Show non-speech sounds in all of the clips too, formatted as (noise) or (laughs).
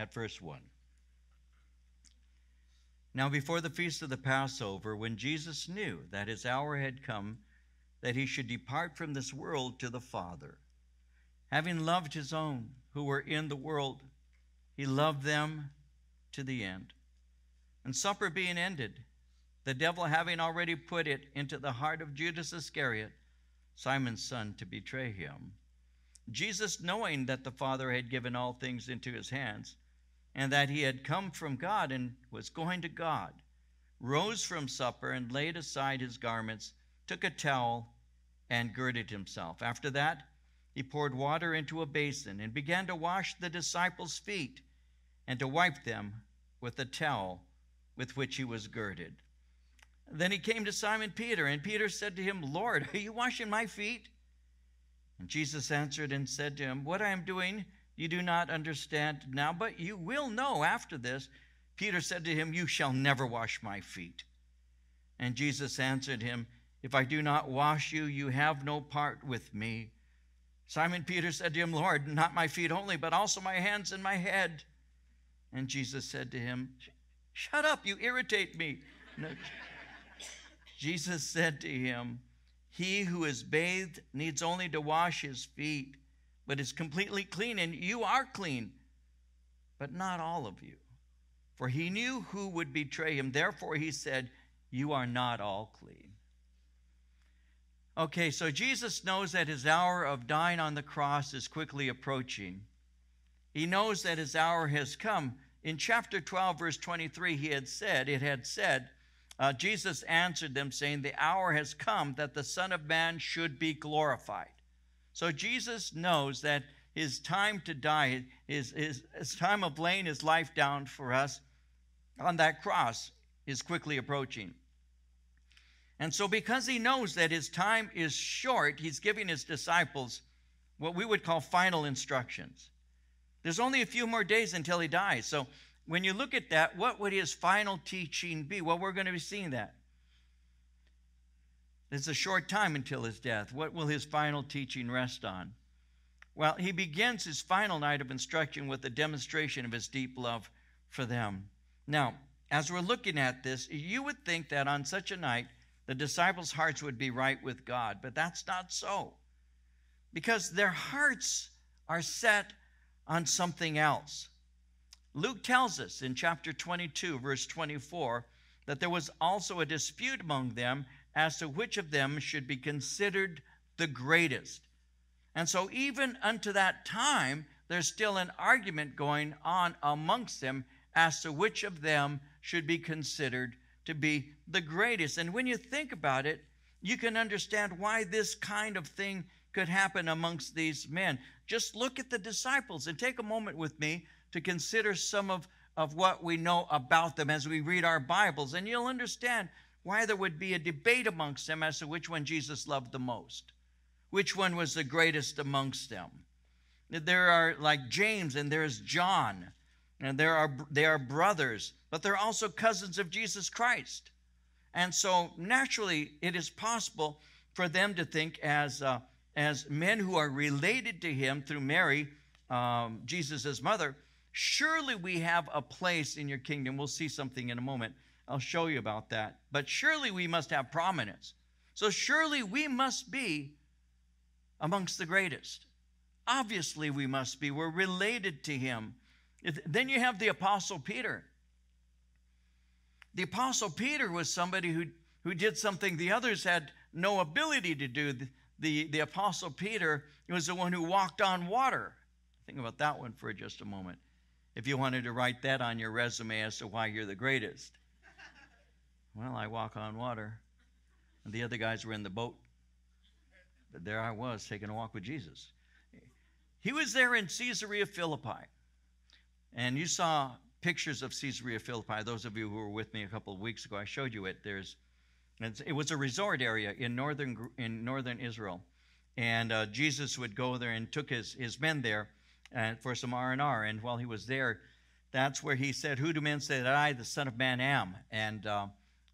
at verse 1. Now, before the feast of the Passover, when Jesus knew that his hour had come, that he should depart from this world to the Father, having loved his own who were in the world, he loved them to the end. And supper being ended, the devil having already put it into the heart of Judas Iscariot, Simon's son, to betray him, Jesus, knowing that the Father had given all things into his hands, and that he had come from God and was going to God, rose from supper and laid aside his garments, took a towel, and girded himself. After that, he poured water into a basin and began to wash the disciples' feet and to wipe them with the towel with which he was girded. Then he came to Simon Peter, and Peter said to him, Lord, are you washing my feet? And Jesus answered and said to him, What I am doing you do not understand now, but you will know after this. Peter said to him, You shall never wash my feet. And Jesus answered him, If I do not wash you, you have no part with me. Simon Peter said to him, Lord, not my feet only, but also my hands and my head. And Jesus said to him, Shut up, you irritate me. No. (laughs) Jesus said to him, He who is bathed needs only to wash his feet but is completely clean, and you are clean, but not all of you. For he knew who would betray him. Therefore, he said, You are not all clean. Okay, so Jesus knows that his hour of dying on the cross is quickly approaching. He knows that his hour has come. In chapter 12, verse 23, he had said, It had said, uh, Jesus answered them, saying, The hour has come that the Son of Man should be glorified. So Jesus knows that his time to die, his, his, his time of laying his life down for us on that cross is quickly approaching. And so, because he knows that his time is short, he's giving his disciples what we would call final instructions. There's only a few more days until he dies. So, when you look at that, what would his final teaching be? Well, we're going to be seeing that. It's a short time until his death. What will his final teaching rest on? Well, he begins his final night of instruction with a demonstration of his deep love for them. Now, as we're looking at this, you would think that on such a night, the disciples' hearts would be right with God, but that's not so. Because their hearts are set on something else. Luke tells us in chapter 22, verse 24, that there was also a dispute among them as to which of them should be considered the greatest. And so, even unto that time, there's still an argument going on amongst them as to which of them should be considered to be the greatest. And when you think about it, you can understand why this kind of thing could happen amongst these men. Just look at the disciples and take a moment with me to consider some of, of what we know about them as we read our Bibles, and you'll understand why there would be a debate amongst them as to which one Jesus loved the most, which one was the greatest amongst them. There are like James and there's John, and there are they are brothers, but they're also cousins of Jesus Christ. And so naturally, it is possible for them to think as uh, as men who are related to him through Mary, um, Jesus' mother. Surely we have a place in your kingdom. We'll see something in a moment I'll show you about that. But surely we must have prominence. So surely we must be amongst the greatest. Obviously, we must be. We're related to him. Then you have the Apostle Peter. The Apostle Peter was somebody who, who did something the others had no ability to do. The, the, the Apostle Peter was the one who walked on water. Think about that one for just a moment. If you wanted to write that on your resume as to why you're the greatest. Well, I walk on water. And the other guys were in the boat. But there I was taking a walk with Jesus. He was there in Caesarea Philippi. And you saw pictures of Caesarea Philippi. Those of you who were with me a couple of weeks ago, I showed you it. There's, it was a resort area in northern, in northern Israel. And uh, Jesus would go there and took his, his men there uh, for some R&R. And while he was there, that's where he said, Who do men say that I, the Son of Man, am? And uh,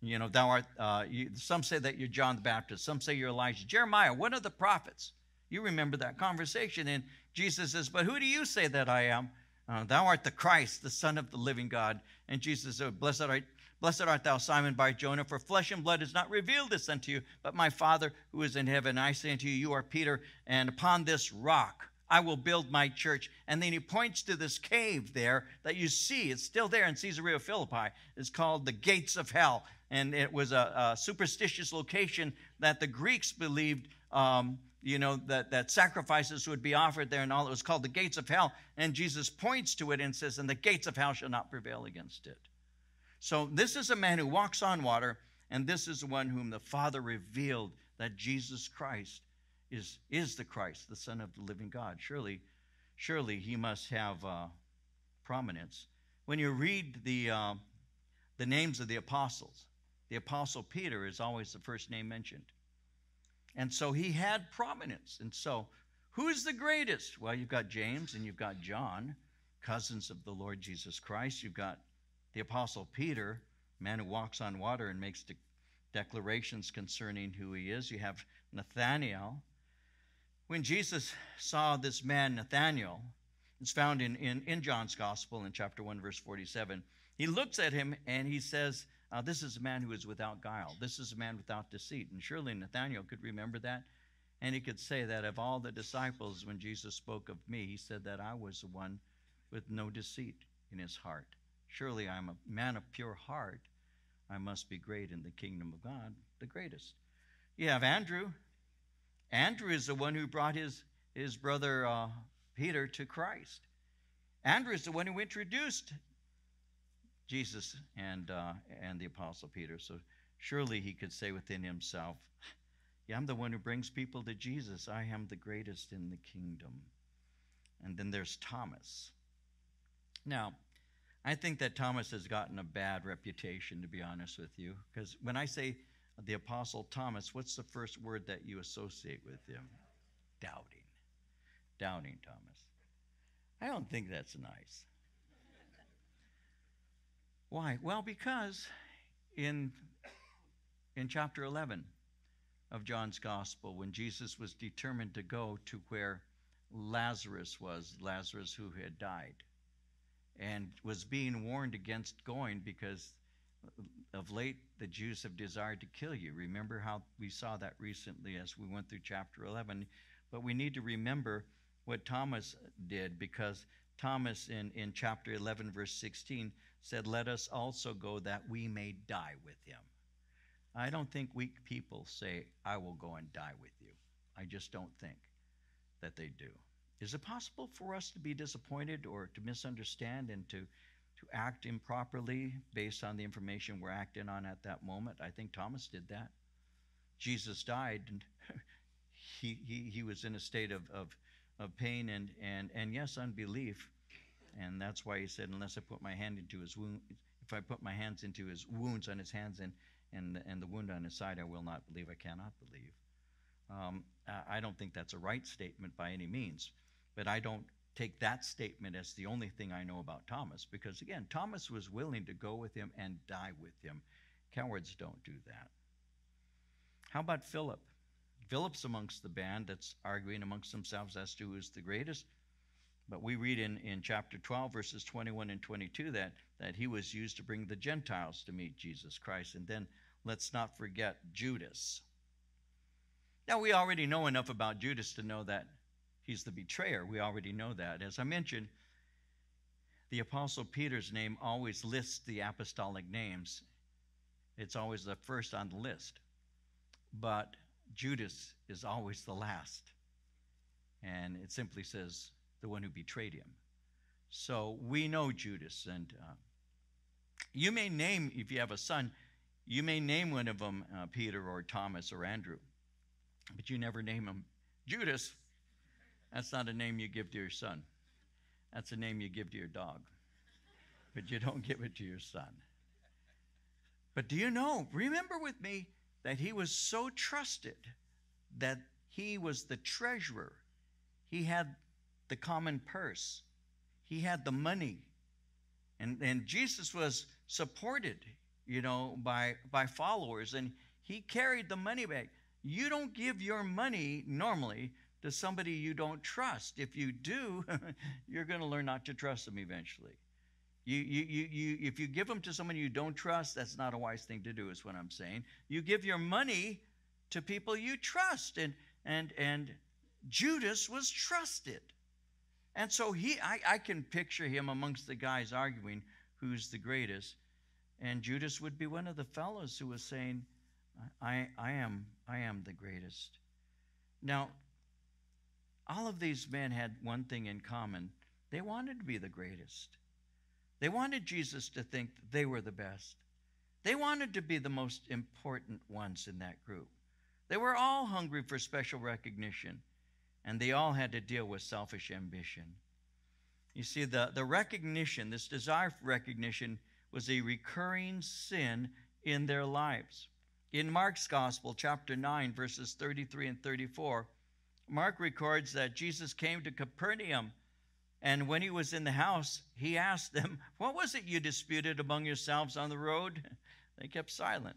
you know, thou art, uh, you, some say that you're John the Baptist, some say you're Elijah. Jeremiah, one of the prophets. You remember that conversation. And Jesus says, But who do you say that I am? uh, Thou art the Christ, the Son of the living God. And Jesus said, Blessed art, blessed art thou, Simon Bar-Jonah, for flesh and blood has not revealed this unto you, but my Father who is in heaven. I say unto you, you are Peter, and upon this rock I will build my church. And then he points to this cave there that you see. It's still there in Caesarea Philippi. It's called the gates of hell. And it was a, a superstitious location that the Greeks believed um, you know, that, that sacrifices would be offered there and all. It was called the gates of hell. And Jesus points to it and says, And the gates of hell shall not prevail against it. So this is a man who walks on water, and this is the one whom the Father revealed that Jesus Christ is, is the Christ, the Son of the living God. Surely, surely he must have uh, prominence. When you read the, uh, the names of the apostles, the apostle Peter is always the first name mentioned. And so he had prominence. And so, who's the greatest? Well, you've got James and you've got John, cousins of the Lord Jesus Christ. You've got the Apostle Peter, man who walks on water and makes de- declarations concerning who he is. You have Nathaniel. When Jesus saw this man, Nathaniel, it's found in, in, in John's Gospel in chapter 1, verse 47. He looks at him and he says, uh, this is a man who is without guile. This is a man without deceit. And surely Nathanael could remember that. And he could say that of all the disciples, when Jesus spoke of me, he said that I was the one with no deceit in his heart. Surely I'm a man of pure heart. I must be great in the kingdom of God, the greatest. You have Andrew. Andrew is the one who brought his, his brother uh, Peter to Christ. Andrew is the one who introduced Jesus and, uh, and the Apostle Peter. So surely he could say within himself, Yeah, I'm the one who brings people to Jesus. I am the greatest in the kingdom. And then there's Thomas. Now, I think that Thomas has gotten a bad reputation, to be honest with you, because when I say the Apostle Thomas, what's the first word that you associate with him? Doubting. Doubting Thomas. I don't think that's nice. Why? Well, because in, in chapter 11 of John's Gospel, when Jesus was determined to go to where Lazarus was, Lazarus who had died, and was being warned against going because of late the Jews have desired to kill you. Remember how we saw that recently as we went through chapter 11. But we need to remember what Thomas did because Thomas in, in chapter 11, verse 16, said, Let us also go that we may die with him. I don't think weak people say, I will go and die with you. I just don't think that they do. Is it possible for us to be disappointed or to misunderstand and to, to act improperly based on the information we're acting on at that moment? I think Thomas did that. Jesus died, and (laughs) he, he, he was in a state of, of, of pain and, and, and, yes, unbelief. And that's why he said, unless I put my hand into his wound, if I put my hands into his wounds on his hands and, and, and the wound on his side, I will not believe. I cannot believe. Um, I don't think that's a right statement by any means, but I don't take that statement as the only thing I know about Thomas because, again, Thomas was willing to go with him and die with him. Cowards don't do that. How about Philip? Philip's amongst the band that's arguing amongst themselves as to who's the greatest. But we read in, in chapter 12, verses 21 and 22, that, that he was used to bring the Gentiles to meet Jesus Christ. And then let's not forget Judas. Now, we already know enough about Judas to know that he's the betrayer. We already know that. As I mentioned, the Apostle Peter's name always lists the apostolic names, it's always the first on the list. But Judas is always the last. And it simply says, the one who betrayed him. So we know Judas. And uh, you may name, if you have a son, you may name one of them uh, Peter or Thomas or Andrew, but you never name him Judas. That's not a name you give to your son. That's a name you give to your dog, but you don't give it to your son. But do you know, remember with me, that he was so trusted that he was the treasurer. He had the common purse. He had the money. And, and Jesus was supported, you know, by, by followers, and he carried the money bag. You don't give your money normally to somebody you don't trust. If you do, (laughs) you're going to learn not to trust them eventually. You, you, you, you, if you give them to someone you don't trust, that's not a wise thing to do, is what I'm saying. You give your money to people you trust. And, and, and Judas was trusted. And so he, I, I can picture him amongst the guys arguing who's the greatest. And Judas would be one of the fellows who was saying, I, I, am, I am the greatest. Now, all of these men had one thing in common they wanted to be the greatest. They wanted Jesus to think they were the best. They wanted to be the most important ones in that group. They were all hungry for special recognition, and they all had to deal with selfish ambition. You see, the, the recognition, this desire for recognition, was a recurring sin in their lives. In Mark's Gospel, chapter 9, verses 33 and 34, Mark records that Jesus came to Capernaum and when he was in the house, he asked them, (laughs) What was it you disputed among yourselves on the road? (laughs) They kept silent.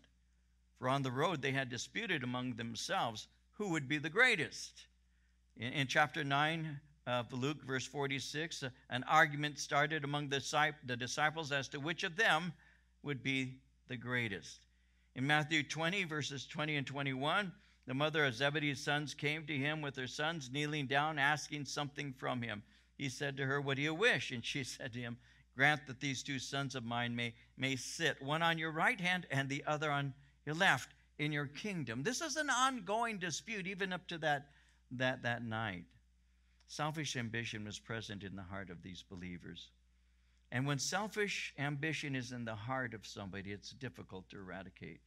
For on the road they had disputed among themselves who would be the greatest. In, in chapter 9 of Luke, verse 46, uh, an argument started among the, the disciples as to which of them would be the greatest. In Matthew 20, verses 20 and 21, the mother of Zebedee's sons came to him with her sons, kneeling down, asking something from him he said to her, What do you wish? And she (laughs) said to him, Grant that these two sons of mine may, may sit, one on your right hand and the other on your left, in your kingdom. This is an ongoing dispute, even up to that, that, that night. Selfish ambition was present in the heart of these believers. And when selfish ambition is in the heart of somebody, it's difficult to eradicate.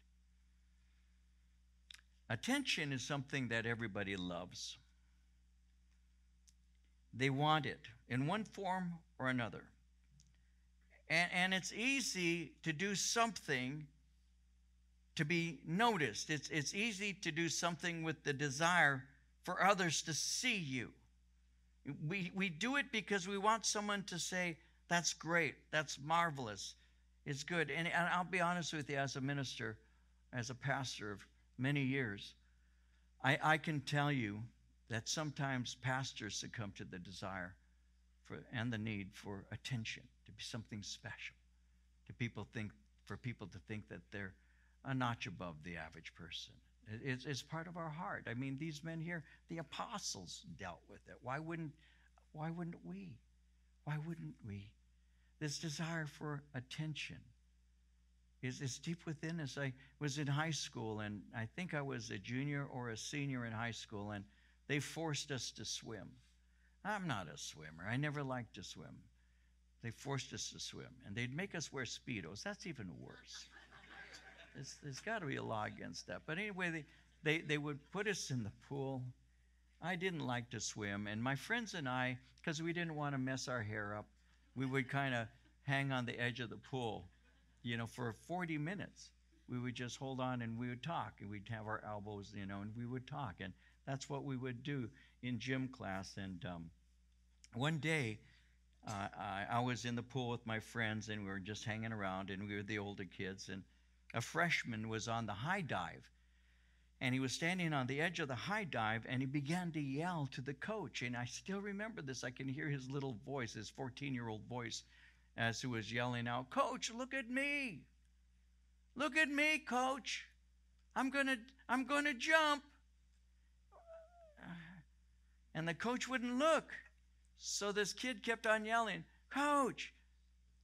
Attention is something that everybody loves. They want it in one form or another. And, and it's easy to do something to be noticed. It's, it's easy to do something with the desire for others to see you. We, we do it because we want someone to say, that's great, that's marvelous, it's good. And, and I'll be honest with you, as a minister, as a pastor of many years, I, I can tell you that sometimes pastors succumb to the desire for, and the need for attention, to be something special, to people think, for people to think that they're a notch above the average person. It's, it's part of our heart. I mean, these men here, the apostles dealt with it. Why wouldn't, why wouldn't we? Why wouldn't we? This desire for attention is, is deep within us. I was in high school, and I think I was a junior or a senior in high school, and they forced us to swim. I'm not a swimmer. I never liked to swim. They forced us to swim, and they'd make us wear Speedos. That's even worse. (laughs) there's, there's got to be a law against that. But anyway, they, they, they would put us in the pool. I didn't like to swim, and my friends and I, because we didn't want to mess our hair up, we would kind of hang on the edge of the pool, you know, for 40 minutes. We would just hold on and we would talk, and we'd have our elbows, you know, and we would talk. And that's what we would do in gym class. And um, one day, uh, I, I, was in the pool with my friends, and we were just hanging around, and we were the older kids. And a freshman was on the high dive, and he was standing on the edge of the high dive, and he began to yell to the coach. And I still remember this. I can hear his little voice, his 14 year old voice, as he was yelling out, Coach, look at me. Look at me, coach. I'm to I'm to jump. And the coach wouldn't look. So this kid kept on yelling, Coach,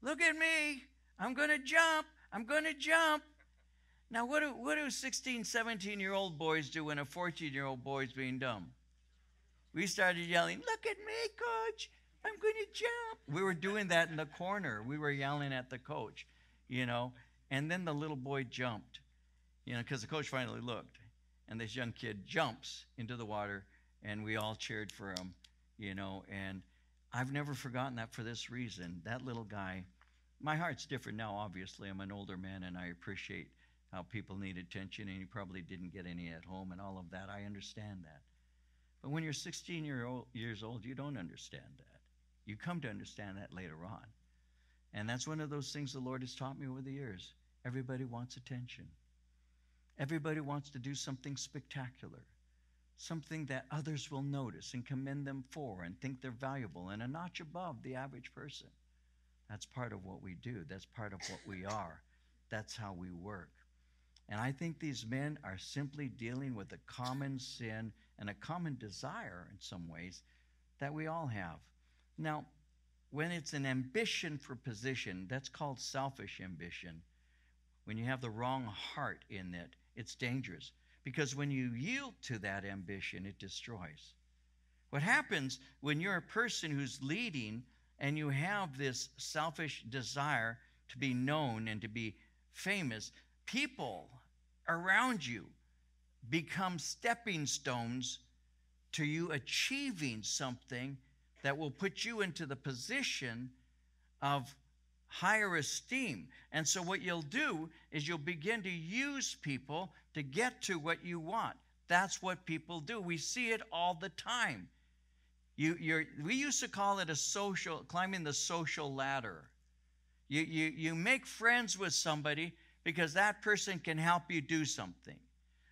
look at me. I'm going to jump. I'm going to jump. Now, what do, what do 16, 17 year old boys do when a 14 year old boy is being dumb? We started yelling, Look at me, coach. I'm going to jump. We were doing that in the corner. We were yelling at the coach, you know. And then the little boy jumped, you know, because the coach finally looked. And this young kid jumps into the water and we all cheered for him, you know. And I've never forgotten that for this reason. That little guy, my heart's different now, obviously. I'm an older man and I appreciate how people need attention, and he probably didn't get any at home and all of that. I understand that. But when you're 16 year old, years old, you don't understand that. You come to understand that later on. And that's one of those things the Lord has taught me over the years. Everybody wants attention. Everybody wants to do something spectacular something that others will notice and commend them for and think they're valuable and a notch above the average person. That's part of what we do, that's part of what we are, that's how we work. And I think these men are simply dealing with a common sin and a common desire in some ways that we all have. Now, when it's an ambition for position, that's called selfish ambition. When you have the wrong heart in it, it's dangerous because when you yield to that ambition, it destroys. What happens when you're a person who's leading and you have this selfish desire to be known and to be famous, people around you become stepping stones to you achieving something that will put you into the position of higher esteem. And so, what you'll do is you'll begin to use people to get to what you want. That's what people do. We see it all the time. You, you're, we used to call it a social, climbing the social ladder. You, you, you make friends with somebody because that person can help you do something.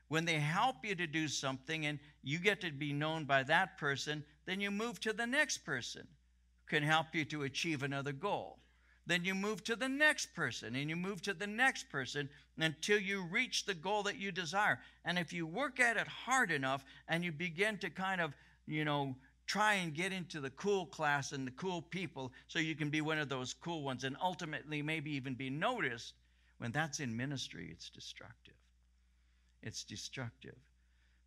When they help you to do something and you get to be known by that person, then you move to the next person who can help you to achieve another goal. Then you move to the next person and you move to the next person until you reach the goal that you desire. And if you work at it hard enough and you begin to kind of, you know, try and get into the cool class and the cool people so you can be one of those cool ones and ultimately maybe even be noticed, when that's in ministry, it's destructive. It's destructive.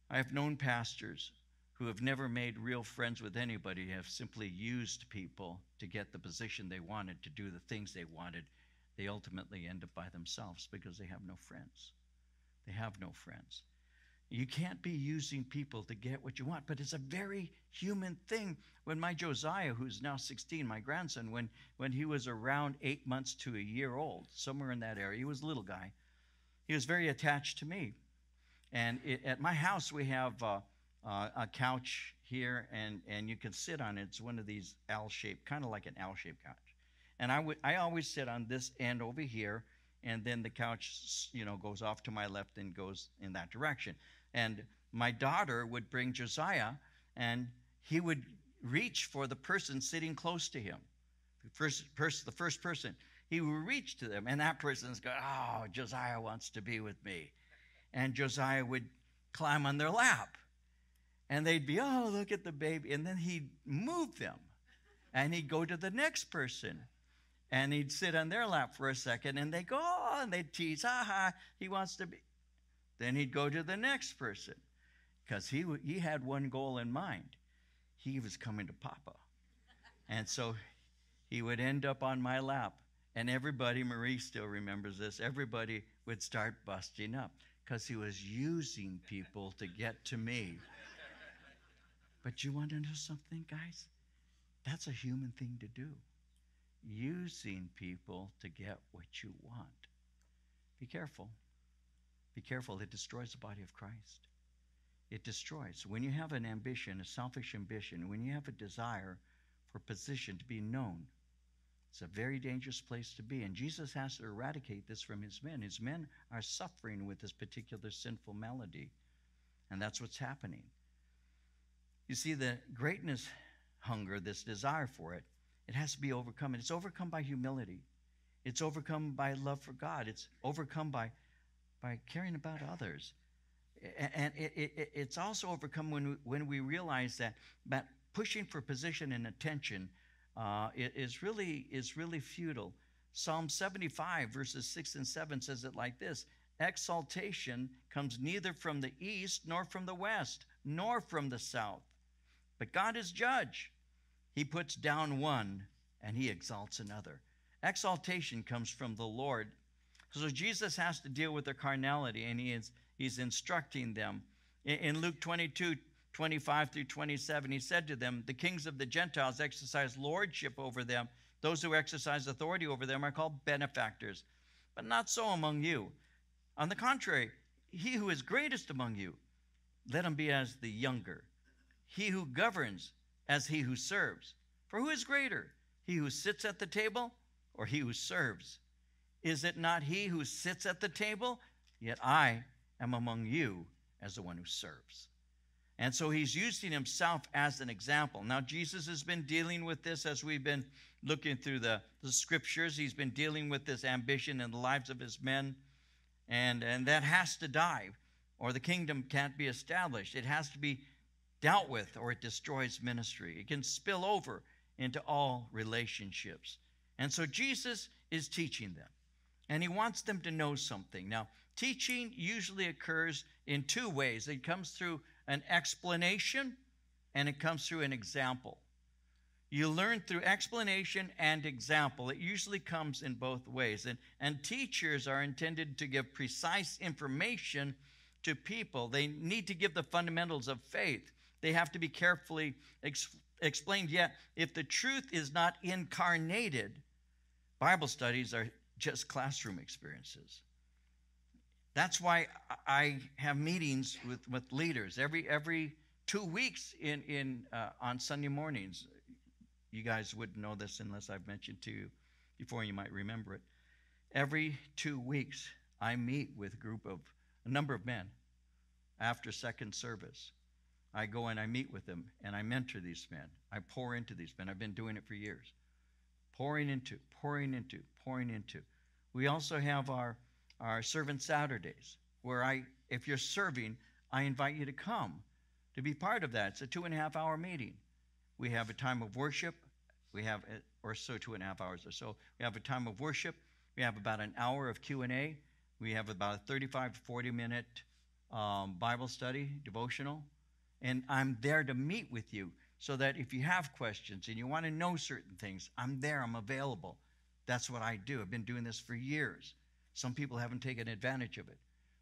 I have known pastors who have never made real friends with anybody, have simply used people to get the position they wanted, to do the things they wanted. They ultimately end up by themselves because they have no friends. They have no friends. You can't be using people to get what you want, but it's a very human thing. When my Josiah, who's now 16, my grandson, when, when he was around eight months to a year old, somewhere in that area, he was a little guy, he was very attached to me. And it, at my house, we have uh, uh, a couch here, and, and you can sit on it. It's one of these L shaped, kind of like an L shaped couch. And I, would, I always sit on this end over here, and then the couch, you know, goes off to my left and goes in that direction. And my daughter would bring Josiah, and he would reach for the person sitting close to him. The first person, the first person, he would reach to them, and that person's going, "Oh, Josiah wants to be with me," and Josiah would climb on their lap, and they'd be, "Oh, look at the baby," and then he'd move them, and he'd go to the next person, and he'd sit on their lap for a second, and they'd go, oh, and they'd tease, "Ha ha, he wants to be." Then he'd go to the next person because he, he had one goal in mind. He was coming to Papa. And so he would end up on my lap. And everybody, Marie still remembers this, everybody would start busting up because he was using people to get to me. But you want to know something, guys? That's a human thing to do. Using people to get what you want. Be careful. Be careful, it destroys the body of Christ. It destroys. When you have an ambition, a selfish ambition, when you have a desire for position to be known, it's a very dangerous place to be. And Jesus has to eradicate this from his men. His men are suffering with this particular sinful melody. And that's what's happening. You see, the greatness hunger, this desire for it, it has to be overcome. And it's overcome by humility. It's overcome by love for God. It's overcome by by caring about others. And it, it, it's also overcome when we, when we realize that, that pushing for position and attention uh, is, really, is really futile. Psalm 75, verses 6 and 7 says it like this Exaltation comes neither from the east, nor from the west, nor from the south. But God is judge. He puts down one and he exalts another. Exaltation comes from the Lord so Jesus has to deal with their carnality, and he is, he's instructing them. In, Luke 22, 25 through 27, he said to them, The kings of the Gentiles exercise lordship over them. Those who exercise authority over them are called benefactors. But not so among you. On the contrary, he who is greatest among you, let him be as the younger. He who governs as he who serves. For who is greater, he who sits at the table or he who serves? Is it not he who sits at the table? Yet I am among you as the one who serves. And so he's using himself as an example. Now, Jesus has been dealing with this as we've been looking through the, the scriptures. He's been dealing with this ambition in the lives of his men. And, and that has to die, or the kingdom can't be established. It has to be dealt with, or it destroys ministry. It can spill over into all relationships. And so Jesus is teaching them, and he wants them to know something. Now, teaching usually occurs in two ways it comes through an explanation and it comes through an example. You learn through explanation and example. It usually comes in both ways. And, and teachers are intended to give precise information to people. They need to give the fundamentals of faith. They have to be carefully ex- explained. Yet, if the truth is not incarnated, Bible studies are just classroom experiences. That's why I have meetings with, with leaders every every two weeks in in uh, on Sunday mornings. You guys wouldn't know this unless I've mentioned to you before. You might remember it. Every two weeks, I meet with a group of a number of men after second service. I go and I meet with them and I mentor these men. I pour into these men. I've been doing it for years. Pouring into, pouring into, pouring into. We also have our our Servant Saturdays, where I, if you're serving, I invite you to come to be part of that. It's a two and a half hour meeting. We have a time of worship. We have, or so two and a half hours or so. We have a time of worship. We have about an hour of Q and A. We have about a 35 to 40 minute um, Bible study, devotional, and I'm there to meet with you so that if you have questions and you want to know certain things, I'm there. I'm available. That's what I do. I've been doing this for years. Some people haven't taken advantage of it,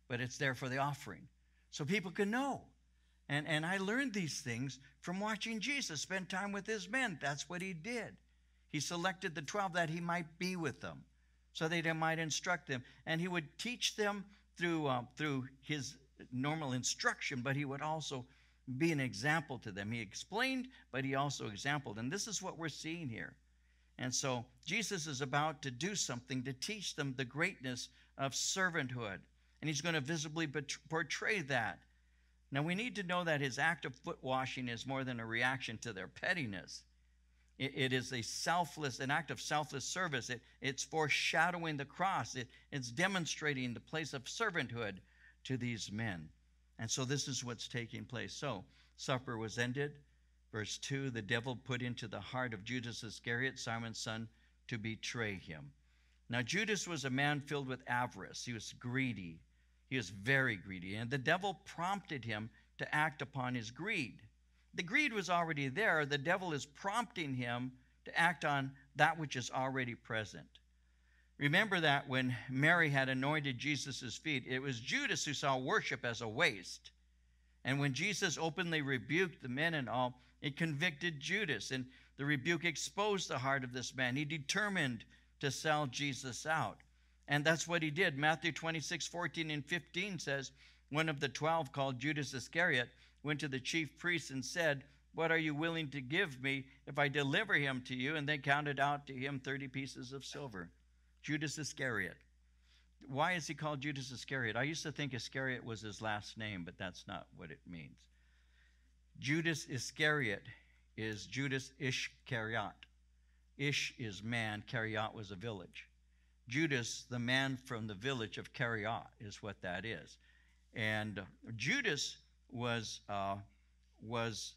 but it's there for the offering. So people can know. And, and I learned these things from watching Jesus spend time with his men. That's what he did. He selected the 12 that he might be with them so that he might instruct them. And he would teach them through, uh, through his normal instruction, but he would also be an example to them. He explained, but he also exampled. And this is what we're seeing here. And so Jesus is about to do something to teach them the greatness of servanthood. And he's going to visibly portray that. Now, we need to know that his act of foot washing is more than a reaction to their pettiness. it, is a selfless, an act of selfless service. It, it's foreshadowing the cross. It, it's demonstrating the place of servanthood to these men. And so this is what's taking place. So, supper was ended. Verse 2 The devil put into the heart of Judas Iscariot, Simon's son, to betray him. Now, Judas was a man filled with avarice. He was greedy. He was very greedy. And the devil prompted him to act upon his greed. The greed was already there. The devil is prompting him to act on that which is already present. Remember that when Mary had anointed Jesus' feet, it was Judas who saw worship as a waste. And when Jesus openly rebuked the men and all, it convicted Judas, and the rebuke exposed the heart of this man. He determined to sell Jesus out. And that's what he did. Matthew 26, 14, and 15 says, One of the twelve, called Judas Iscariot, went to the chief priests and said, What are you willing to give me if I deliver him to you? And they counted out to him 30 pieces of silver. Judas Iscariot. Why is he called Judas Iscariot? I used to think Iscariot was his last name, but that's not what it means. Judas Iscariot is Judas Ishcariot. Ish is man, Kariot was a village. Judas, the man from the village of Kariot, is what that is. And Judas was, uh, was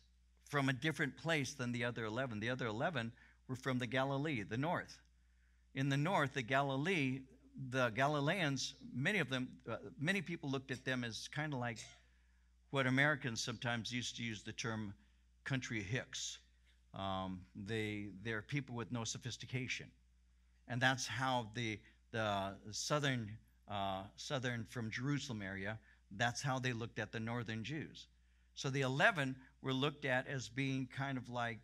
from a different place than the other 11. The other 11 were from the Galilee, the north. In the north, the Galilee, the Galileans, many of them, uh, many people looked at them as kind of like what Americans sometimes used to use the term country hicks. Um, they, they're people with no sophistication. And that's how the, the southern, uh, southern from Jerusalem area, that's how they looked at the northern Jews. So the 11 were looked at as being kind of like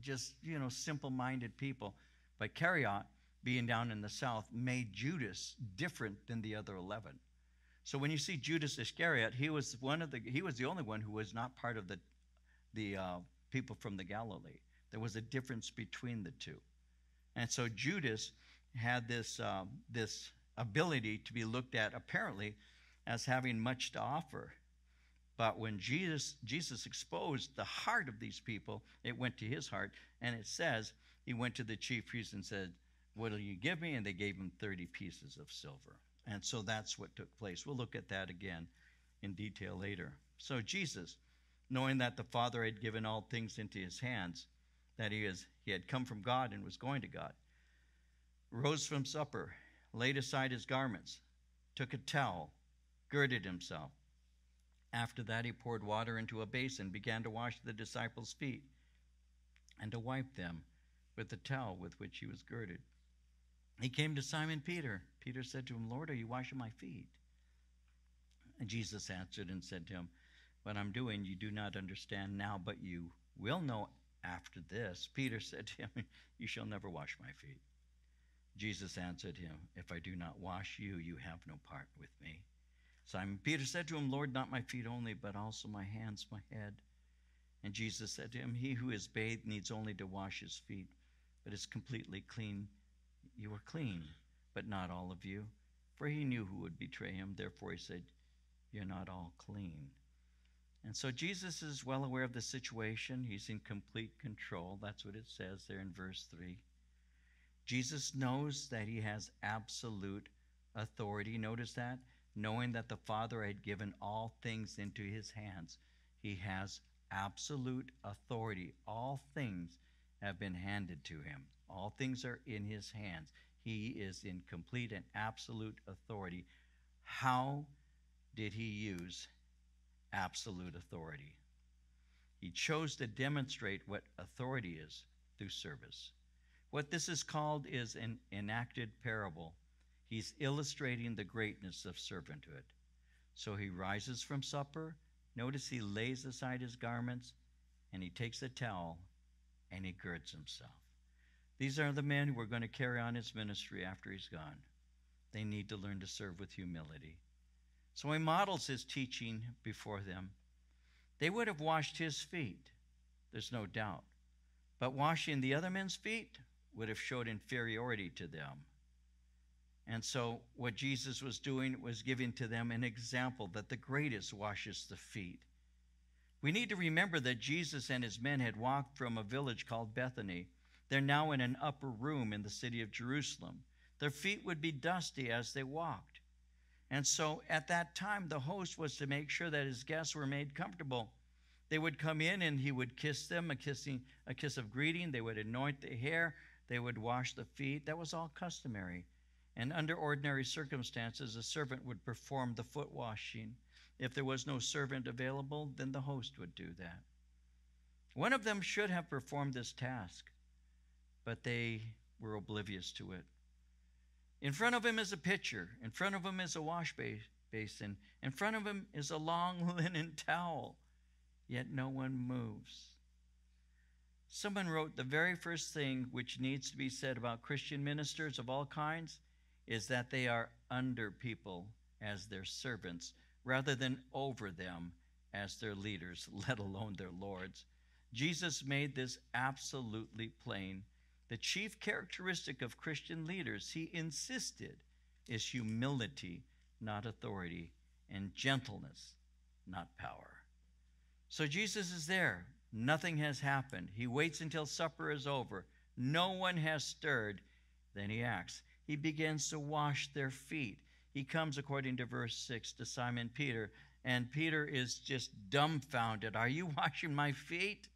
just, you know, simple minded people. But Kariot, being down in the south, made Judas different than the other 11. So when you see Judas Iscariot, he was one of the he was the only one who was not part of the the uh, people from the Galilee. There was a difference between the two, and so Judas had this um, this ability to be looked at apparently as having much to offer. But when Jesus, Jesus exposed the heart of these people, it went to his heart. And it says, he went to the chief priests and said, What will you give me? And they gave him 30 pieces of silver. And so that's what took place. We'll look at that again in detail later. So Jesus, knowing that the Father had given all things into his hands, that he, is, he had come from God and was going to God, rose from supper, laid aside his garments, took a towel, girded himself. After that, he poured water into a basin, began to wash the disciples' feet, and to wipe them with the towel with which he was girded. He came to Simon Peter. Peter said to him, Lord, are you washing my feet? And Jesus answered and said to him, What I'm doing you do not understand now, but you will know after this. Peter (laughs) said to him, You shall never wash my feet. Jesus answered him, If I do not wash you, you have no part with me. Simon Peter said to him, Lord, not my feet only, but also my hands, my head. And Jesus said to him, He who is bathed needs only to wash his feet, but is completely clean. You are clean, but not all of you. For he knew who would betray him. Therefore he said, You're not all clean. And so Jesus is well aware of the situation. He's in complete control. That's what it says there in verse 3. Jesus knows that he has absolute authority. Notice that? Knowing that the Father had given all things into his hands, he has absolute authority. All things have been handed to him, all things are in his hands. He is in complete and absolute authority. How did he use absolute authority? He chose to demonstrate what authority is through service. What this is called is an enacted parable. He's illustrating the greatness of servanthood. So he rises from supper. Notice he lays aside his garments and he takes a towel and he girds himself. These are the men who are going to carry on his ministry after he's gone. They need to learn to serve with humility. So he models his teaching before them. They would have washed his feet, there's no doubt. But washing the other men's feet, would have showed inferiority to them. And so, what Jesus was doing was giving to them an example that the greatest washes the feet. We need to remember that Jesus and his men had walked from a village called Bethany. They're now in an upper room in the city of Jerusalem. Their feet would be dusty as they walked. And so, at that time, the host was to make sure that his guests were made comfortable. They would come in and he would kiss them, a, kissing, a kiss of greeting. They would anoint the hair they would wash the feet. That was all customary. And under ordinary circumstances, a servant would perform the foot washing. If there was no servant available, then the host would do that. One of them should have performed this task, but they were oblivious to it. In front of him is a pitcher, in front of him is a wash basin, in front of him is a long (laughs) linen towel, yet no one moves. Someone wrote the very first thing which needs to be said about Christian ministers of all kinds is that they are under people as their servants rather than over them as their leaders, (laughs) let alone their lords. Jesus made this absolutely plain. The chief characteristic of Christian leaders, he insisted, is humility, not authority, and gentleness, not power. So Jesus is there Nothing has happened. He waits until supper is over. No one has stirred. Then he acts. He begins to wash their feet. He comes, according to verse 6, to Simon Peter, and Peter is just dumbfounded. Are you (laughs) washing my feet?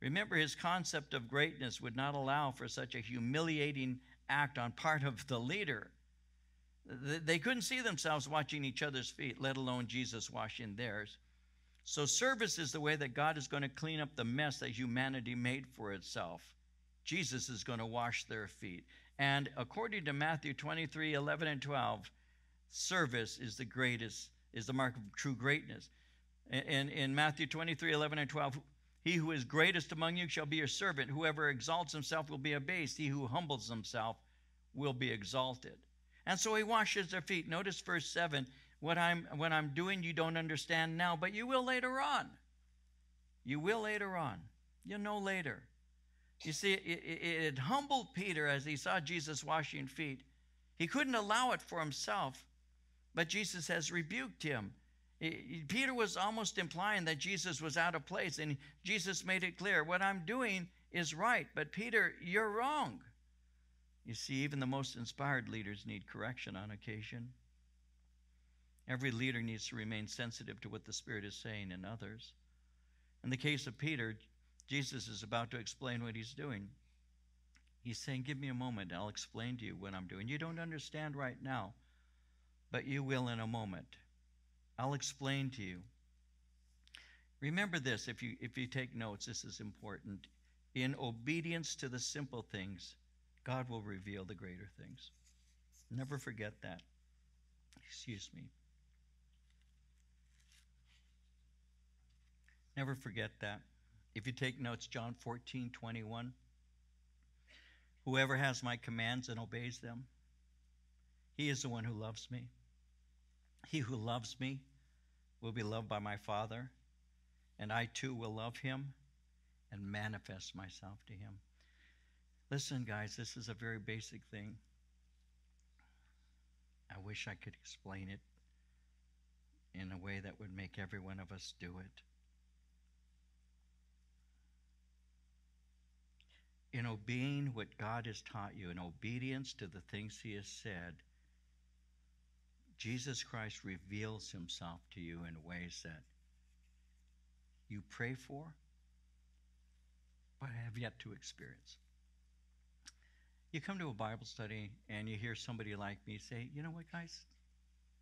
Remember, his concept of greatness would not allow for such a humiliating act on part of the leader. They couldn't see themselves washing each other's feet, let alone Jesus washing theirs. So, service is the way that God is going to clean up the mess that humanity made for itself. Jesus is going to wash their feet. And according to Matthew 23 11 and 12, service is the greatest, is the mark of true greatness. In, in Matthew 23 11 and 12, he who is greatest among you shall be your servant. Whoever exalts himself will be abased. He who humbles himself will be exalted. And so he washes their feet. Notice verse 7 what I'm, what I'm doing, you don't understand now, but you will later on. You will later on. You'll know later. You see, it, it, it humbled Peter as he saw Jesus washing feet. He couldn't allow it for himself, but Jesus has rebuked him. Peter was almost implying that Jesus was out of place, and Jesus made it clear what I'm doing is right, but Peter, you're wrong. You see, even the most inspired leaders need correction on occasion. Every leader needs to remain sensitive to what the Spirit is saying in others. In the case of Peter, Jesus is about to explain what he's doing. He's saying, Give me a moment, I'll explain to you what I'm doing. You don't understand right now, but you will in a moment. I'll explain to you. Remember this if you if you take notes, this is important. In obedience to the simple things, God will reveal the greater things. Never forget that. Excuse me. Never forget that. If you take notes, John 14, 21. Whoever has my commands and obeys them, he is the one who loves me. He who loves me will be loved by my Father, and I too will love him and manifest myself to him. Listen, guys, this is a very basic thing. I wish I could explain it in a way that would make every one of us do it. In obeying what God has taught you, in obedience to the things He has said, Jesus Christ reveals himself to you in ways that you pray for, but have yet to experience. You come to a Bible study and you hear somebody like me say, you know what, guys?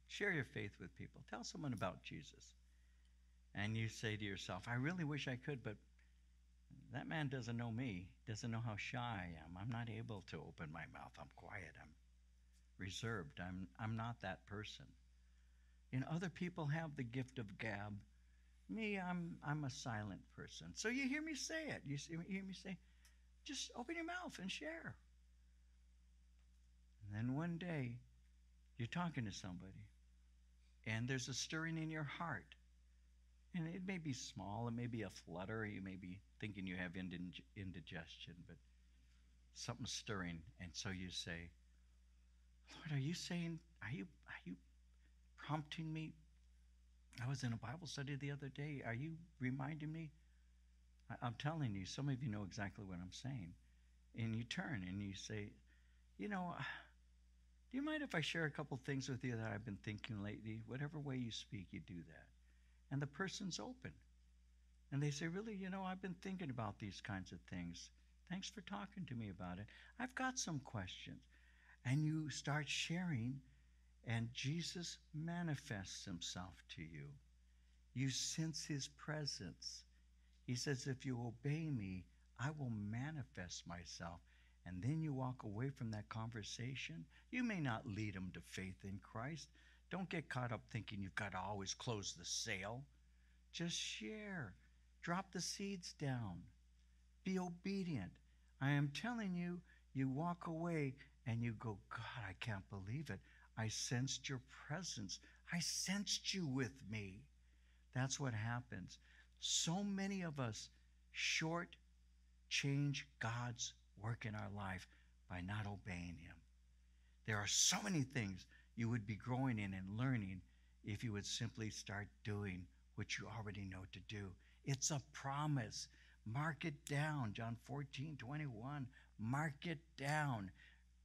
Share your faith with people. Tell someone about Jesus. And you say to yourself, I really wish I could, but that man doesn't know me, doesn't know how shy I am. I'm not able to open my mouth. I'm quiet. I'm reserved. I'm, I'm not that person. And other people have the gift of gab. Me, I'm, I'm a silent person. So you hear me say it. You, see, you hear me say, just open your mouth and share. And then one day, you're talking to somebody, and there's a stirring in your heart. And it may be small, it may be a flutter, you may be thinking you have indigestion, but something's stirring. And so you say, Lord, are you saying, are you, are you prompting me? I was in a Bible study the other day. Are you reminding me? I, am telling you, some of you know exactly what I'm saying. And you turn and you say, you know, uh, do you mind if I share a couple things with you that I've been thinking lately? Whatever way you speak, you do that. And the person's open. And they say, Really, you know, I've been thinking about these kinds of things. Thanks for talking to me about it. I've got some questions and you start sharing, and Jesus manifests himself to you. You sense his presence. He says, If you obey me, I will manifest myself. And then you walk away from that conversation. You may not lead them to faith in Christ. Don't get caught up thinking you've got to always close the sale. Just share. Drop the seeds down. Be obedient. I am telling you, you walk away and you go, God, I can't believe it. I sensed your presence. I sensed you with me. That's what happens. So many of us short change God's work in our life by not obeying Him. There are so many things you would be growing in and learning if you would simply start doing what you already know to do. It's a promise. Mark it down. John 14, 21. Mark it down.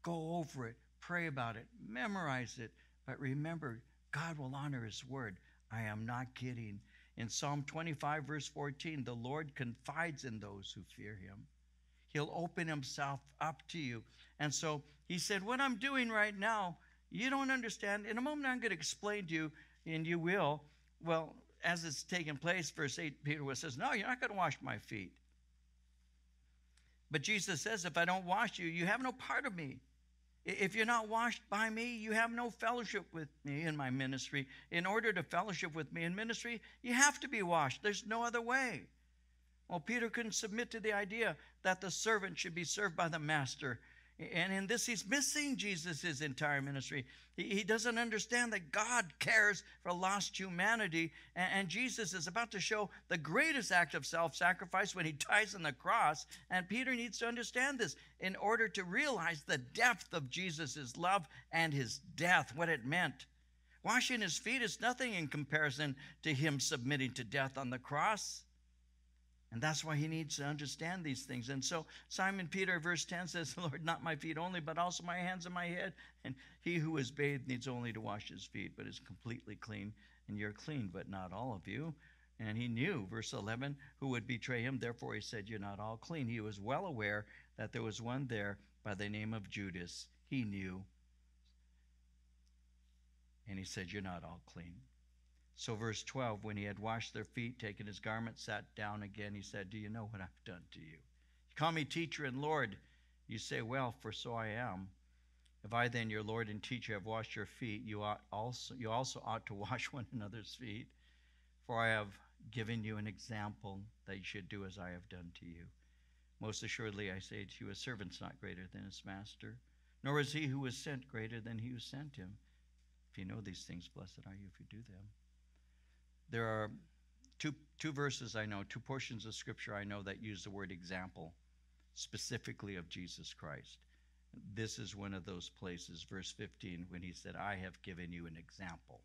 Go over it, pray about it, memorize it. But remember, God will honor His word. I am not kidding. In Psalm 25, verse 14, the Lord confides in those who fear Him. He'll open Himself up to you. And so He said, What I'm doing right now, you don't understand. In a moment, I'm going to explain to you, and you will. Well, as it's taking place, verse 8, Peter was says, No, you're not going to wash my feet. But Jesus says, If I don't wash you, you have no part of me. If you're not washed by me, you have no fellowship with me in my ministry. In order to fellowship with me in ministry, you have to be washed. There's no other way. Well, Peter couldn't submit to the idea that the servant should be served by the master. And in this, he's missing Jesus' entire ministry. He, doesn't understand that God cares for lost humanity. And, Jesus is about to show the greatest act of self sacrifice when he (laughs) dies on the cross. And Peter needs to understand this in order to realize the depth of Jesus' love and his death, what it meant. Washing his feet is nothing in comparison to him submitting to death on the cross. And that's why he needs to understand these things. And so Simon Peter, verse 10 says, Lord, not my feet only, but also my hands and my head. And he who is bathed needs only to wash his feet, but is completely clean. And you're clean, but not all of you. And he knew, verse 11, who would betray him. Therefore he said, You're not all clean. He was well aware that there was one there by the name of Judas. He knew. And he said, You're not all clean. So, verse 12, when he had washed their feet, taken his garment, sat down again, he said, Do you know what I've done to you? You call me teacher and Lord. You say, Well, for so I am. If I then, your Lord and teacher, have washed your feet, you, ought also, you also ought to (laughs) wash one another's feet. For I have given you an example that you should do as I have done to you. Most assuredly, I say to you, a servant's not greater than his master, nor is he who was sent greater than he who sent him. If you know these things, blessed are you if you do them. There are two, two verses I know, two portions of scripture I know that use the word example, specifically of Jesus Christ. This is one of those places, verse 15, when he said, I have given you an example.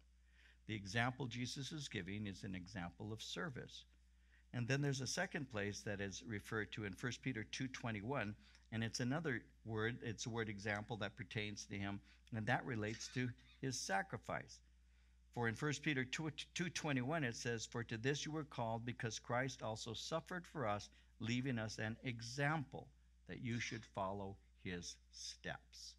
The example Jesus is giving is an example of service. And then there's a second place that is referred to in 1 Peter 2:21, and it's another word, it's a word example that pertains to him, and that relates to his sacrifice. For in 1 Peter 2:21 it says, "For to this you were called because Christ also suffered for us, leaving us an example that you should follow his steps."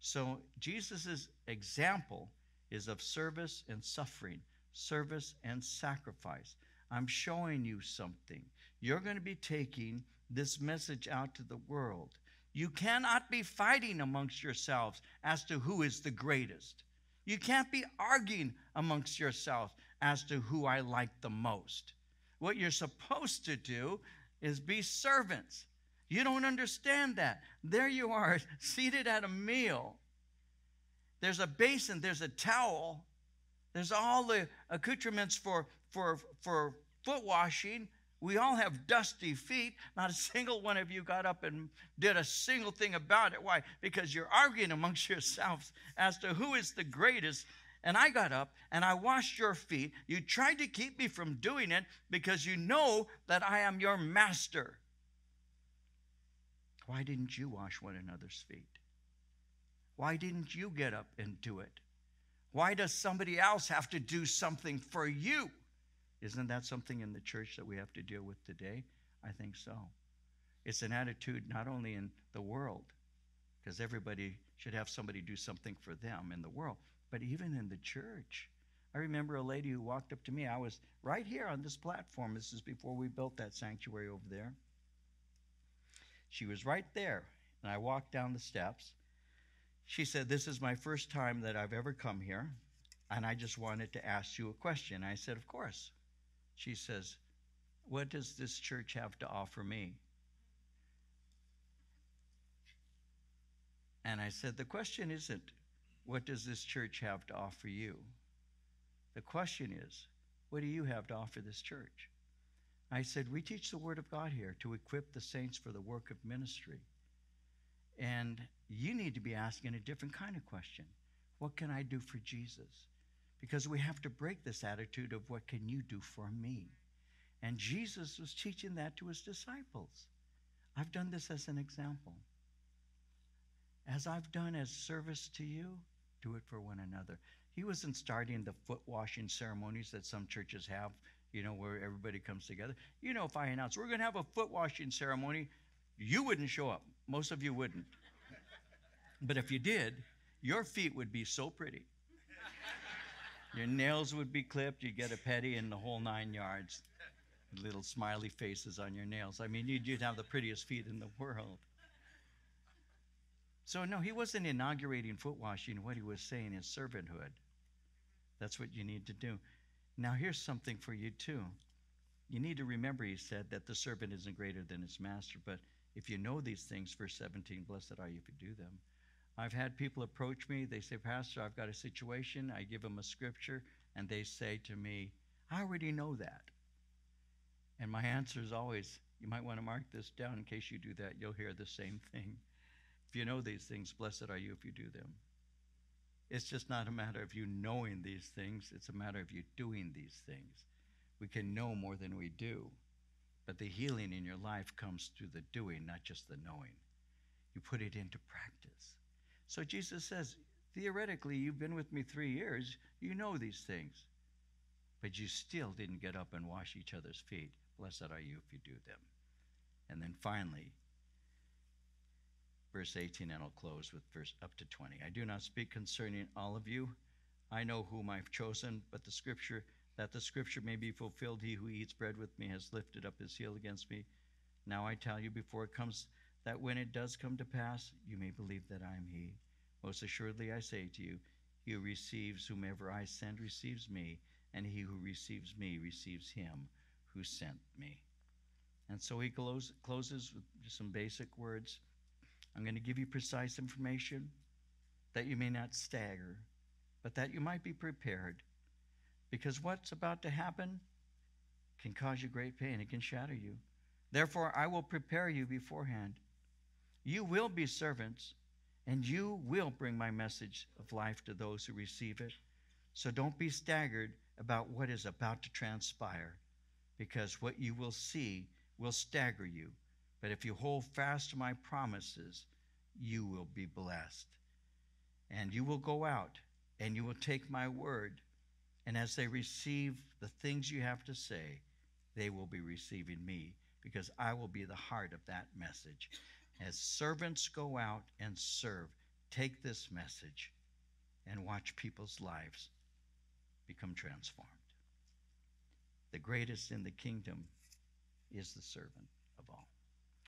So Jesus' example is of service and suffering, service and sacrifice. I'm showing you something. You're going to be taking this message out to the world. You cannot be fighting amongst yourselves as to who is the greatest. You can't be arguing amongst yourselves as to who I like the most. What you're supposed to do is be servants. You don't understand that. There you are, (laughs) seated at a meal, there's a basin, there's a towel, there's all the accoutrements for, for, for foot washing. We all have dusty feet. Not a single one of you got up and did a single thing about it. Why? Because you're arguing amongst yourselves as to who is the greatest. And I got up and I washed your feet. You tried to keep me from doing it because you know that I am your master. Why didn't you wash one another's feet? Why didn't you get up and do it? Why does somebody else have to do something for you? Isn't that something in the church that we have to deal with today? I think so. It's an attitude not only in the world, because everybody should have somebody do something for them in the world, but even in the church. I remember a lady who walked up to me. I was right here on this platform. This is before we built that sanctuary over there. She was right there, and I walked down the steps, she said, This is my first time that I've ever come here, and I just wanted to ask you a question. I said, Of course. She says, What does this church have to offer me? And I said, The question isn't, What does this church have to offer you? The question is, What do you have to offer this church? I said, We teach the Word of God here to equip the saints for the work of ministry. And you need to be asking a different kind of question What can I do for Jesus? Because we have to break this attitude of what can you do for me? And Jesus was teaching that to his disciples. I've done this as an example. As I've done as service to you, do it for one another. He wasn't starting the foot washing ceremonies that some churches have, you know, where everybody comes together. You know, if I announce we're going to have a foot washing ceremony, you wouldn't show up. Most of you wouldn't. But if you did, your feet would be so pretty. Your nails would be clipped, you'd get a petty in the whole nine yards. Little smiley faces on your nails. I mean, you'd, you'd have the prettiest feet in the world. So, no, he wasn't inaugurating foot washing. What he was saying is servanthood. That's what you need to do. Now, here's something for you, too. You need to remember, he said, that the servant isn't greater than his master. But if you know these things, verse 17, blessed are you if you do them. I've had people approach me. They say, Pastor, I've got a situation. I give them a scripture, and they say to me, I already know that. And my answer is always, you might want to mark this down in case you do that. You'll hear the same (laughs) thing. If you know these things, blessed are you if you do them. It's just not a matter of you knowing these things, it's a matter of you doing these things. We can know more than we do, but the healing in your life comes through the doing, not just the knowing. You put it into practice. So Jesus says, theoretically, you've been with me three years, you know these things, but you still didn't get up and wash each other's feet. Blessed are you if you do them. And then finally, verse 18, and I'll close with verse up to 20. I do not speak concerning all of you. I know whom I've chosen, but the scripture, that the scripture may be fulfilled, he who eats bread with me has lifted up his heel against me. Now I tell you before it comes, that when it does come to pass, you may believe that I am he. Most assuredly I say to you, he who receives whomever I send receives me, and he who receives me receives him who sent me. And so he close, closes with some basic words. I'm going to give you precise information that you may not stagger, but that you might be prepared. Because what's about to happen can cause you great pain, it can shatter you. Therefore, I will prepare you beforehand. You will be servants, and you will bring my message of life to those who receive it. So don't be staggered about what is about to transpire, because what you will see will stagger you. But if you hold fast to my promises, you will be blessed. And you will go out and you will take my word. And as they receive the things you have to say, they will be receiving me because I will be the heart of that message. As servants go out and serve, take this message and watch people's lives become transformed. The greatest in the kingdom is the servant.